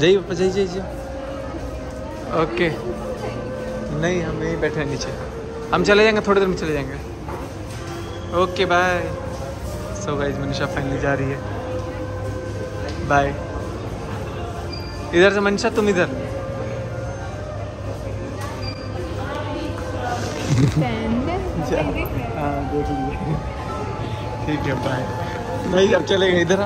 जाइए पापा जाइए जाइए। ओके। नहीं हम यहीं बैठे हैं नीचे। हम चले जाएँगे थोड़ी देर में चले जाएँगे। Okay bye so guys Manisha finally जा रही है। बाय इधर से मनीषा तुम इधर। हाँ देख लीजिए ठीक है बाय नहीं अब चले गए इधर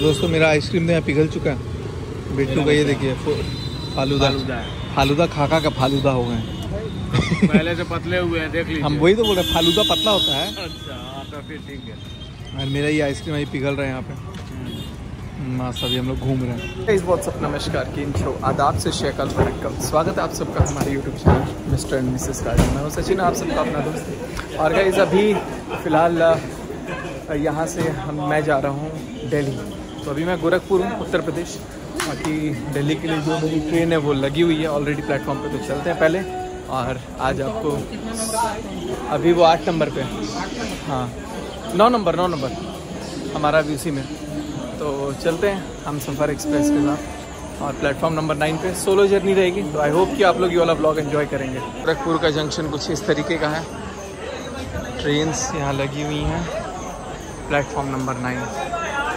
तो दोस्तों मेरा आइसक्रीम तो यहाँ पिघल चुका है। बिट्टू का ये देखिए फालूदा। फालूदा खा खा का फालूदा हो गए पहले से पतले हुए हैं देख लीजिए। हम वही तो बोल रहे हैं फालूदा पतला होता है। अच्छा हाँ, तो फिर ठीक है। और मेरा ये आइसक्रीम अभी पिघल रहा है यहाँ पे। मस्त अभी हम लोग घूम रहे हैं। इस बहुत सब नमस्कार की इंट्रो आदाब से शेखल वनकम स्वागत है आप सबका हमारे YouTube channel Mr and Mrs Garden मैं। हूँ सचिन आप सबका अपना दोस्त। और गाइज़ अभी फ़िलहाल यहाँ से हम मैं जा रहा हूँ दिल्ली। तो अभी मैं गोरखपुर हूँ, उत्तर प्रदेश। बाकी दिल्ली के लिए जो मेरी ट्रेन है, वो लगी हुई है ऑलरेडी प्लेटफॉर्म पे तो चलते हैं पहले। और आज आपको अभी वो आठ नंबर पे। हाँ नौ नंबर नौ नंबर। हमारा भी उसी में। तो चलते हैं हम सफ़र एक्सप्रेस के साथ। और प्लेटफॉर्म नंबर नाइन पे सोलो जर्नी रहेगी। तो आई होप कि आप लोग ये वाला ब्लॉग एंजॉय करेंगे। गोरखपुर का जंक्शन कुछ इस तरीके का है। ट्रेन्स यहाँ लगी हुई हैं। प्लेटफॉर्म नंबर नाइन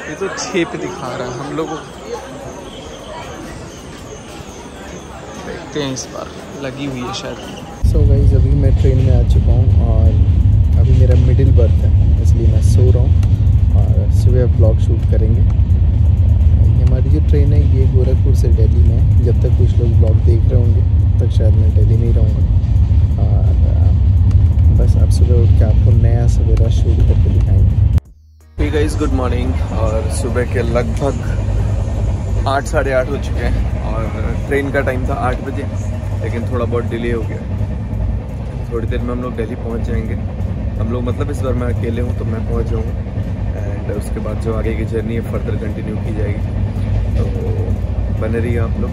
ये तो छेप दिखा रहा है, हम लोगों को। देखते हैं इस बार, लगी हुई है शायद। सो गाइज़ अभी मैं ट्रेन में आ चुका हूँ और अभी मेरा मिडिल बर्थ है, इसलिए मैं सो रहा हूँ और सुबह ब्लॉग शूट करेंगे। हमारी जो ट्रेन है, ये गोरखपुर से दिल्ली में है। जब तक कुछ लोग ब्लॉग देख रहे होंगे, तब तक शायद मैं दिल्ली में ही रहूँगा। और बस अब सुबह उठ के आपको नया सवेरा शूट करके दिखाएँगे। गाइस गुड मॉर्निंग और सुबह के लगभग आठ, साढ़े आठ हो चुके हैं और ट्रेन का टाइम था आठ बजे, लेकिन थोड़ा बहुत डिले हो गया। थोड़ी देर में हम लोग दिल्ली पहुँच जाएँगे। हम लोग मतलब इस बार मैं अकेले हूँ तो मैं पहुँच जाऊँगा। एंड उसके बाद जो आगे की जर्नी है फर्दर कंटिन्यू की जाएगी। तो बने रहिए आप लोग।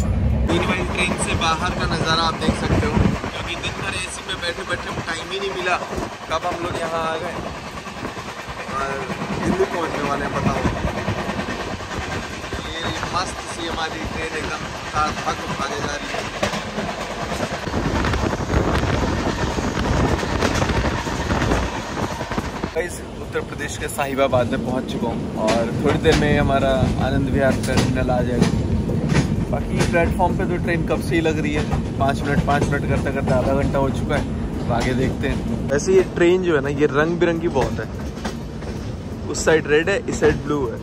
ट्रेन से बाहर का नज़ारा आप देख सकते हो। क्योंकि दिन भर एसी में बैठे बैठे टाइम ही नहीं मिला। कब हम लोग यहाँ आ गए? दिल्ली पहुँचने वाले हैं बताओ। ये मस्त सी हमारी ट्रेन एकदम ताक भाग भागे जा रही है। गाइस उत्तर प्रदेश के साहिबाबाद में पहुँच चुका हूँ और थोड़ी देर में हमारा आनंद विहार टर्मिनल आ जाएगा। बाकी प्लेटफॉर्म पे तो ट्रेन कब से ही लग रही है? पाँच मिनट पाँच मिनट करते करते आधा घंटा हो चुका है तो आगे देखते हैं। वैसे ये ट्रेन जो है ना ये रंग बिरंगी बहुत है। उस साइड रेड है, इस साइड ब्लू है।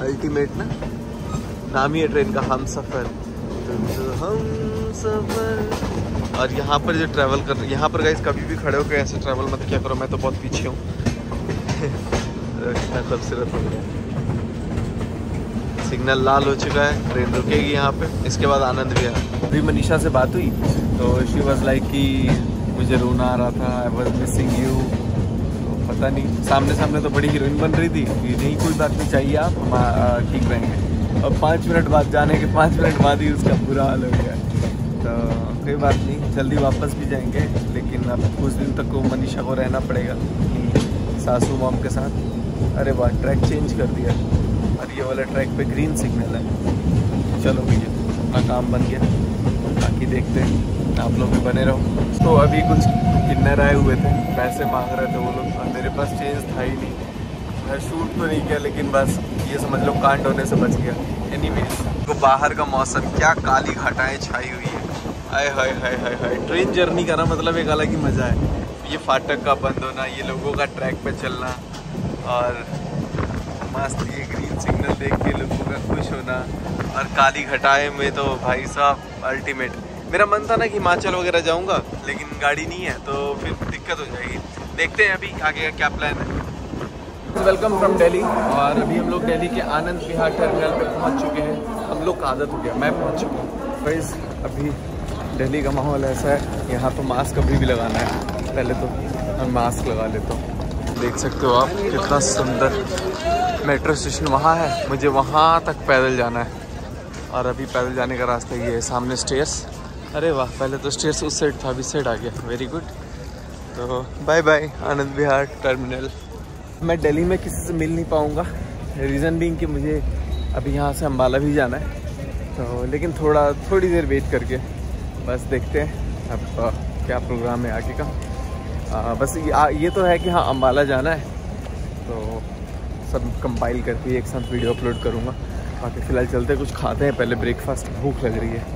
अल्टीमेट ना, नाम ही है ट्रेन का, हम सफ़र। हम सफ़र। और यहाँ पर जो ट्रैवल कर यहाँ पर गाइस कभी भी खड़े होकर ऐसे ट्रैवल मत क्या करो, मैं तो बहुत पीछे हूँ। कितना खूबसूरत हो गया। सिग्नल लाल हो चुका है, ट्रेन रुकेगी यहाँ पे। इसके बाद आनंद भी विहार अभी मनीषा से बात हुई तो शी वॉज़ लाइक कि मुझे रोना आ रहा था आई वॉज़ मिसिंग यू पता नहीं सामने सामने तो बड़ी हीरोइन बन रही थी कि नहीं, कोई बात नहीं, चाहिए आप, हम ठीक रहेंगे। और पाँच मिनट बाद, जाने के पाँच मिनट बाद ही उसका बुरा हाल हो गया तो कोई बात नहीं, जल्दी वापस भी जाएँगे, लेकिन अब कुछ दिन तक को मनीषा को रहना पड़ेगा सासू माम के साथ। अरे वाह ट्रैक चेंज कर दिया। और ये वाला ट्रैक पे ग्रीन सिग्नल है। चलो भैया, अपना काम बन गया, बाकी देखते हैं। आप लोग भी बने रहो। तो अभी कुछ किन्नर आए हुए थे, पैसे मांग रहे थे वो लोग, और मेरे पास चेंज था ही नहीं। मैं शूट तो नहीं किया, लेकिन बस ये समझ लो कांड होने से बच गया। एनीवेज तो बाहर का मौसम, क्या काली घटाएँ छाई हुई है। हाय हाय हाय हाय हाय। ट्रेन जर्नी का ना मतलब एक अलग ही मज़ा है। ये फाटक का बंद होना, ये लोगों का ट्रैक पे चलना, और मस्त ये ग्रीन सिग्नल देख के लोगों का खुश होना, और काली घटाए में तो भाई साहब अल्टीमेट मेरा मन था ना कि हिमाचल वगैरह जाऊँगा, लेकिन गाड़ी नहीं है तो फिर दिक्कत हो जाएगी। देखते हैं अभी आगे का क्या प्लान है। वेलकम फ्रॉम दिल्ली और अभी हम लोग दिल्ली के आनंद विहार टर्मिनल पे पहुँच चुके हैं। हम लोग का आदत हो गया, मैं पहुँच चुका हूँ। गाइस अभी दिल्ली का माहौल ऐसा है, यहाँ तो मास्क अभी भी लगाना है। पहले तो मैं मास्क लगा लेता हूँ। देख सकते हो आप, कितना सुंदर मेट्रो स्टेशन वहाँ है। मुझे वहाँ तक पैदल जाना है। और अभी पैदल जाने का रास्ता ये है, सामने स्टेयर्स अरे वाह पहले तो स्टेयर्स उस साइड था अभी साइड आ गया। वेरी गुड तो bye bye Anand Vihar terminal मैं दिल्ली में किसी से मिल नहीं पाऊँगा। रीज़न भी कि मुझे अभी यहाँ से अम्बाला भी जाना है। तो लेकिन थोड़ा थोड़ी देर वेट करके बस देखते हैं। अब आ, क्या प्रोग्राम है आगे का। आ, बस ये, आ, ये तो है कि हाँ अम्बाला जाना है। तो सब कंपाइल करके एक साथ वीडियो अपलोड करूँगा। बाकी फ़िलहाल चलते कुछ खाते हैं पहले ब्रेकफास्ट भूख लग रही है।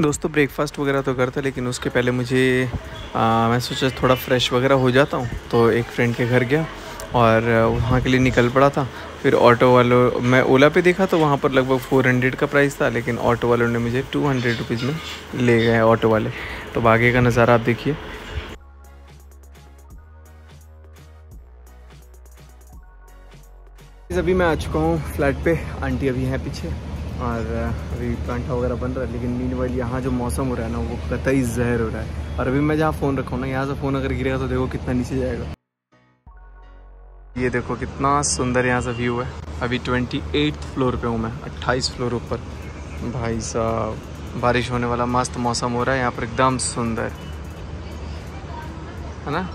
दोस्तों ब्रेकफास्ट वगैरह तो करता लेकिन उसके पहले मुझे आ, मैं सोचा थोड़ा फ्रेश वगैरह हो जाता हूँ तो एक फ्रेंड के घर गया और वहाँ के लिए निकल पड़ा था। फिर ऑटो वालों मैं ओला पे देखा तो वहाँ पर लगभग फोर हंड्रेड का प्राइस था लेकिन ऑटो वालों ने मुझे टू हंड्रेड रुपीज़ में ले गए ऑटो वाले। तो आगे का नज़ारा आप देखिए। अभी मैं आ चुका हूँ फ्लैट पे आंटी अभी हैं पीछे। और अभी परांठा वगैरह बन रहा है, लेकिन मीन वाली यहाँ जो मौसम हो रहा है ना, वो कतई जहर हो रहा है। और अभी मैं जहाँ फ़ोन रखा ना, यहाँ से फ़ोन अगर गिरेगा तो देखो कितना नीचे जाएगा। ये देखो कितना सुंदर यहाँ से व्यू है। अभी ट्वेंटी फ्लोर पे हूँ मैं, अट्ठाईस फ्लोर ऊपर। भाई साहब, बारिश होने वाला मस्त मौसम हो रहा है, यहाँ पर एकदम सुंदर। है ना?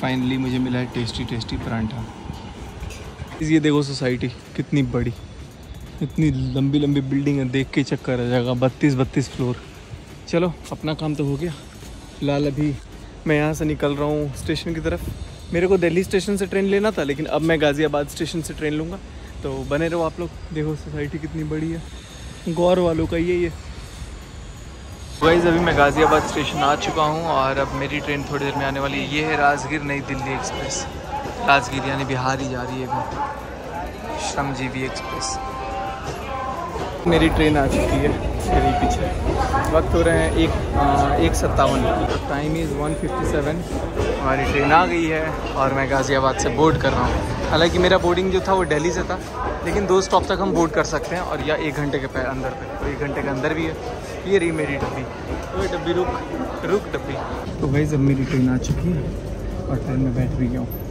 फाइनली मुझे मिला है टेस्टी टेस्टी परांठा। ये देखो सोसाइटी कितनी बड़ी, इतनी लंबी लंबी बिल्डिंग है, देख के चक्कर आ जाएगा, बत्तीस बत्तीस फ्लोर चलो, अपना काम तो हो गया। फ़िलहाल अभी मैं यहाँ से निकल रहा हूँ स्टेशन की तरफ़। मेरे को दिल्ली स्टेशन से ट्रेन लेना था, लेकिन अब मैं गाज़ियाबाद स्टेशन से ट्रेन लूँगा। तो बने रहो आप लोग, देखो सोसाइटी कितनी बड़ी है। गौर वालों का ये ये। वाइज अभी मैं गाज़ियाबाद स्टेशन आ चुका हूँ, और अब मेरी ट्रेन थोड़ी देर में आने वाली है। ये है राजगीर नई दिल्ली एक्सप्रेस राजगीर यानी बिहार ही जा रही है श्रमजीवी एक्सप्रेस। मेरी ट्रेन आ चुकी है मेरे पीछे। वक्त हो रहे हैं एक आ, एक सत्तावन। Time is one fifty seven हमारी ट्रेन आ गई है और मैं गाज़ियाबाद से बोर्ड कर रहा हूँ। हालाँकि मेरा बोर्डिंग जो था वो दिल्ली से था लेकिन दो स्टॉप तक हम बोर्ड कर सकते हैं और या एक घंटे के अंदर पे। तो एक घंटे के अंदर भी है। ये रही मेरी डब्बी। तो डब्बी रुक। रुक डब्बी। तो भाई जब मेरी ट्रेन आ चुकी है और ट्रेन में बैठ भी गया हूँ।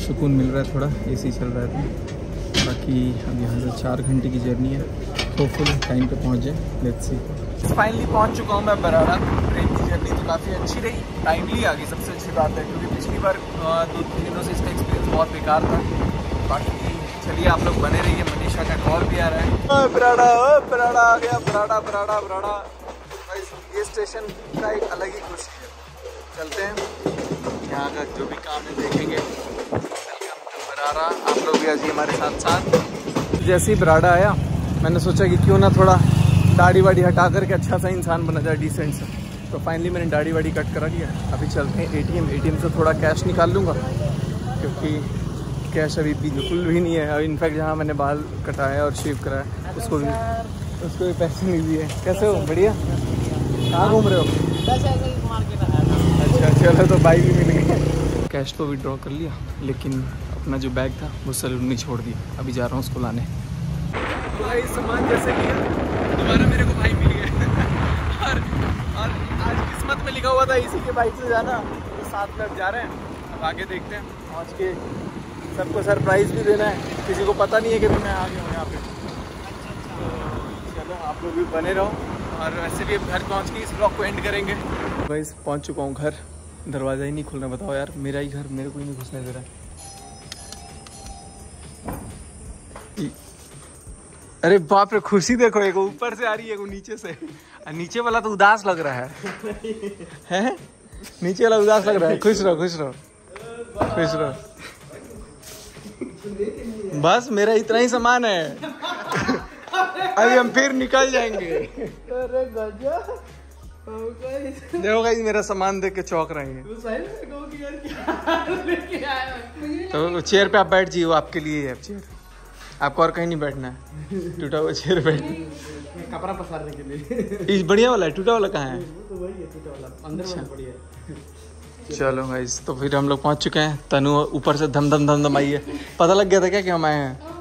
सुकून मिल रहा है थोड़ा एसी चल रहा है बाकी अब यहाँ से चार घंटे की जर्नी है। होपफुल टाइम पे पहुँच जाए। लेट्स सी फाइनली पहुँच चुका हूँ मैं बराड़ा। ट्रेन की जर्नी तो काफ़ी अच्छी रही। टाइमली आ गई सबसे अच्छी बात है क्योंकि पिछली बार दो तीन दिनों से इसका एक्सपीरियंस बहुत बेकार था। बाकी चलिए आप लोग बने रहिए। मनीषा का कॉल भी आ रहा है। बराड़ा बराड़ा आ गया। बराड़ा बराड़ा बराड़ा। ये स्टेशन का एक अलग ही खुशी है। चलते हैं। यहाँ का जो भी काम है देखेंगे। आप लोग भी हमारे साथ साथ। जैसे ही बराड़ा आया मैंने सोचा कि क्यों ना थोड़ा दाढ़ी वाड़ी हटा करके अच्छा सा इंसान बना जाए डिसेंट सा। तो फाइनली मैंने दाढ़ी वाड़ी कट करा लिया। अभी चलते हैं एटीएम एटीएम से थोड़ा कैश निकाल लूँगा क्योंकि कैश अभी भी बिल्कुल भी नहीं है। और इनफैक्ट जहाँ मैंने बाल कटाया और शेव कराया उसको भी उसको भी पैसे नहीं दिए कैसे हो? बढ़िया? कहाँ घूम रहे हो? अच्छा चलो तो बाइक भी मिल गई कैश तो विड्रॉ कर लिया लेकिन अपना जो बैग था वो सलून में छोड़ दिया। अभी जा रहा हूँ उसको लाने। भाई सामान जैसे लिया दोबारा मेरे को भाई मिल गया और और आज किस्मत में लिखा हुआ था इसी के बाइक से जाना। तो साथ में जा रहे हैं। अब आगे देखते हैं। पहुँच के सबको सरप्राइज़ भी देना है। किसी को पता नहीं है कि मैं आ गया हूँ यहाँ पे। तो चलो आप लोग भी बने रहो। और वैसे भी घर पहुँच के इस ब्लॉग को एंड करेंगे। भाई पहुँच चुका हूँ घर। दरवाज़ा ही नहीं खुलना बताओ यार। मेरा ही घर मेरे को ही नहीं घुसने दे रहा है। अरे बाप रे खुशी देखो एक ऊपर से आ रही है एक नीचे से। नीचे वाला तो उदास लग रहा है। हैं? नीचे वाला उदास लग रहा है। खुश रहो खुश रहो। खुश रहो। बस मेरा इतना ही सामान है। अभी हम फिर निकल जाएँगे। देखो गाइस मेरा सामान देख के चौक रहे हैं। तो चेयर पे आप बैठ जाइए आपके लिए है चेयर। आपको और कहीं नहीं बैठना है। टूटा हुआ चेयर बैठ कपड़ा पसारने के लिए। इस बढ़िया वाला है टूटा वाला कहाँ है? तो वही है टूटा वाला। अंदर वाला बढ़िया चलो भाई तो फिर हम लोग पहुँच चुके हैं। तनु ऊपर से धम धम धम धम आई है पता लग गया था क्या कि हम आए हैं?